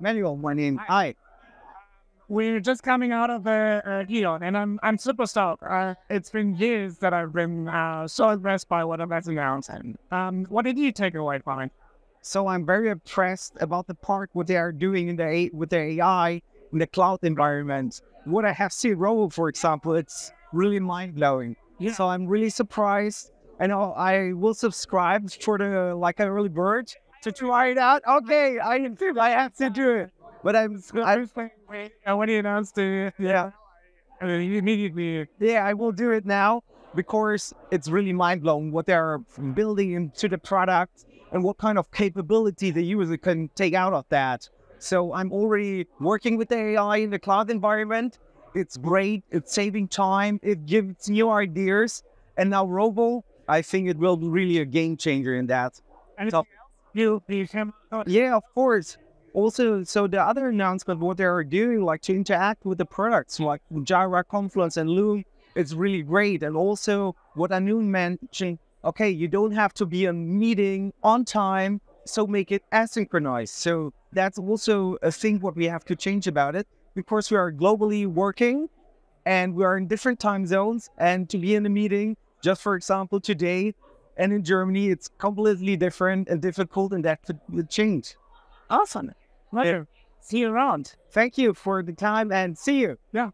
Manuel, my name. Hi. We're just coming out of the uh, Gion, and I'm I'm super stoked. Uh, it's been years that I've been uh, so impressed by what I've announced. And um, what did you take away from it? So I'm very impressed about the part what they are doing in the A- with the AI in the cloud environment. What I have seen Rovo, for example, it's really mind blowing. Yeah. So I'm really surprised, and I will subscribe for the like an early bird to try it out. Okay, I I have to do it, but I'm I, Uh, when he announced it, yeah. uh, immediately Yeah, I will do it now because it's really mind blowing what they're building into the product and what kind of capability the user can take out of that. So I'm already working with the AI in the cloud environment. It's great. It's saving time. It gives new ideas. And now Rovo, I think it will be really a game changer in that. anything So-? You you Yeah, of course. Also, so the other announcement, what they are doing, like to interact with the products, like Jira, Confluence, and Loom, it's really great. And also, what Anu mentioned, okay, you don't have to be a meeting on time, so make it asynchronous. So that's also a thing what we have to change about it because we are globally working and we are in different time zones. And to be in a meeting, just for example, today and in Germany, it's completely different and difficult, and that could would change. awesome. Pleasure. See you around. Thank you for the time and see you. Yeah.